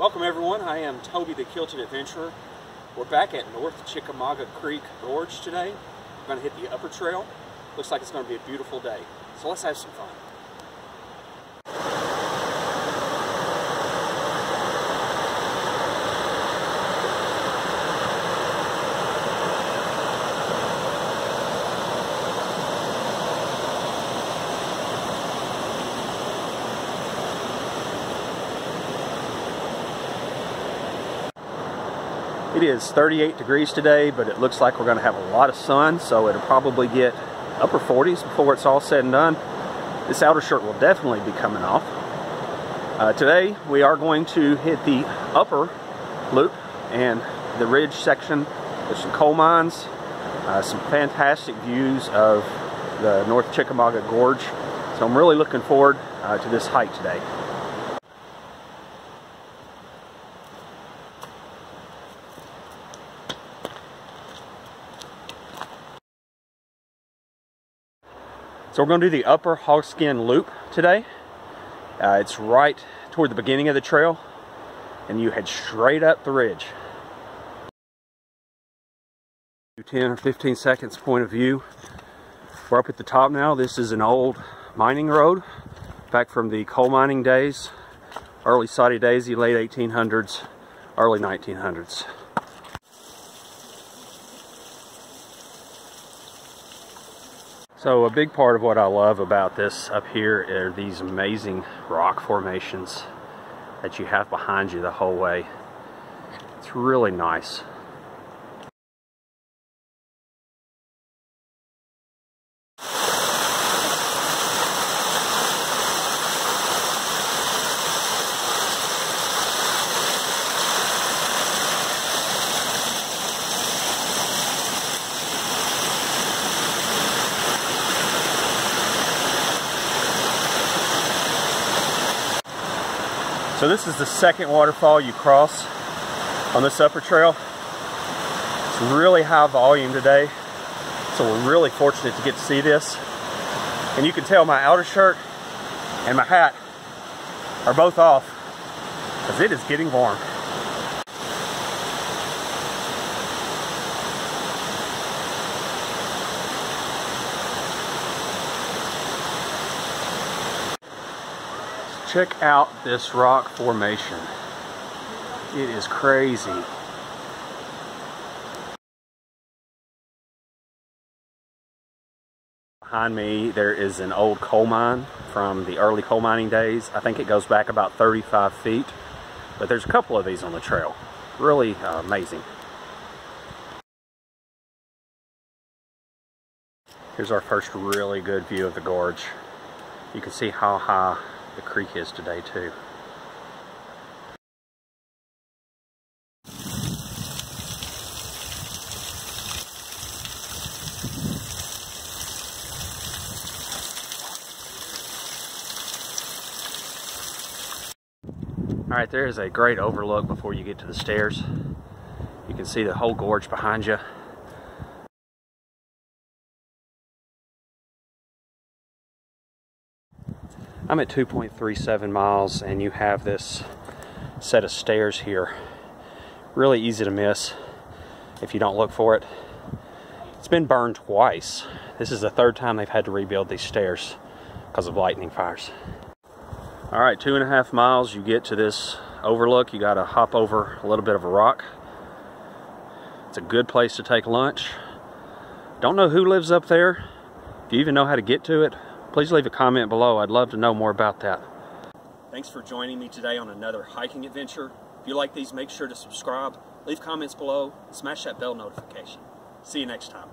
Welcome everyone, I am Toby the Kilted Adventurer. We're back at North Chickamauga Creek Gorge today. We're going to hit the upper trail. Looks like it's going to be a beautiful day. So let's have some fun. It is 38 degrees today, but it looks like we're going to have a lot of sun, so it'll probably get upper 40s before it's all said and done. This outer shirt will definitely be coming off. Uh, today, we are going to hit the upper loop and the ridge section. There's some coal mines, uh, some fantastic views of the North Chickamauga Gorge. So I'm really looking forward uh, to this hike today. So we're to do the upper hogskin loop today. Uh, it's right toward the beginning of the trail and you head straight up the ridge. 10 or 15 seconds point of view. We're up at the top now. This is an old mining road back from the coal mining days, early Soddy Daisy, late 1800s, early 1900s. So a big part of what I love about this up here are these amazing rock formations that you have behind you the whole way. It's really nice. So this is the second waterfall you cross on this upper trail. It's really high volume today, so we're really fortunate to get to see this. And you can tell my outer shirt and my hat are both off because it is getting warm. Check out this rock formation. It is crazy. Behind me there is an old coal mine from the early coal mining days. I think it goes back about 35 feet. But there's a couple of these on the trail. Really uh, amazing. Here's our first really good view of the gorge. You can see how high the creek is today too. Alright, there is a great overlook before you get to the stairs. You can see the whole gorge behind you. I'm at 2.37 miles and you have this set of stairs here. Really easy to miss if you don't look for it. It's been burned twice. This is the third time they've had to rebuild these stairs because of lightning fires. All right, two and a half miles, you get to this overlook. You gotta hop over a little bit of a rock. It's a good place to take lunch. Don't know who lives up there. If you even know how to get to it, please leave a comment below. I'd love to know more about that. Thanks for joining me today on another hiking adventure. If you like these, make sure to subscribe, leave comments below, and smash that bell notification. See you next time.